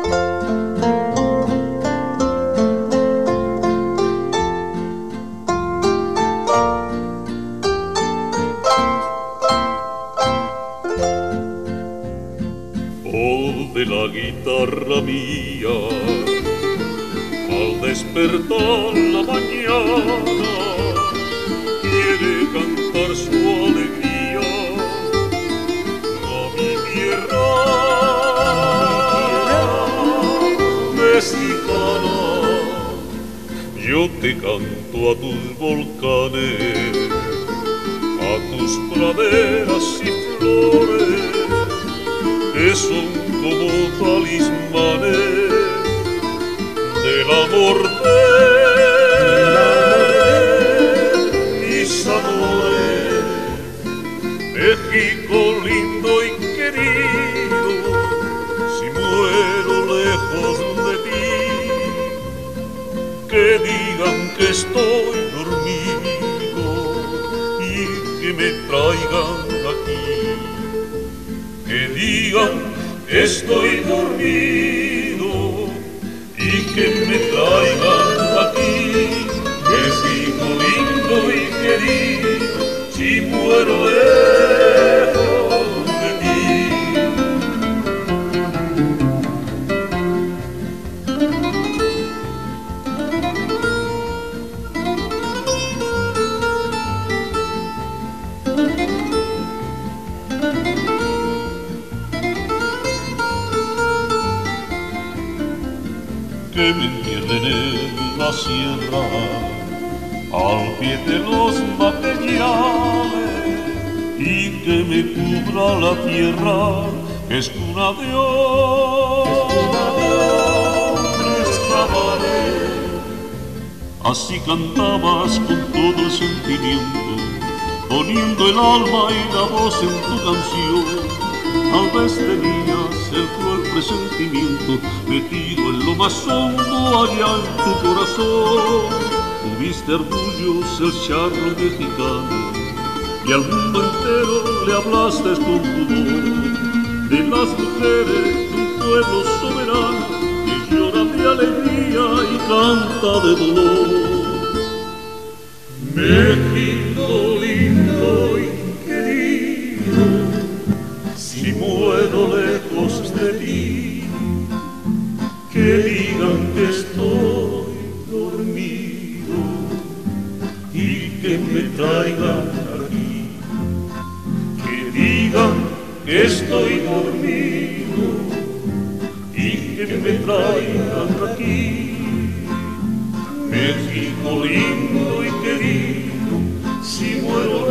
Oh, de la guitarra mía, al despertar la mañana, mexicana. Yo te canto a tus volcanes, a tus praderas y flores que son como talismanes del amor de mis amores. México lindo y querido, que digan que estoy dormido y que me traigan aquí. Que digan estoy dormido que me entierren en la sierra, al pie de los materiales, y que me cubra la tierra, es cuna de hombres. Así cantabas con todo el sentimiento, poniendo el alma y la voz en tu canción. Tal vez tenías el cruel presentimiento metido en lo más hondo allá en tu corazón. Tuviste orgullos el charro mexicano y al mundo entero le hablaste con tu voz de las mujeres de un pueblo soberano que llora de alegría y canta de dolor. Que digan que estoy dormido y que me traigan aquí, que digan que estoy dormido y que me traigan aquí. México lindo y querido, si muero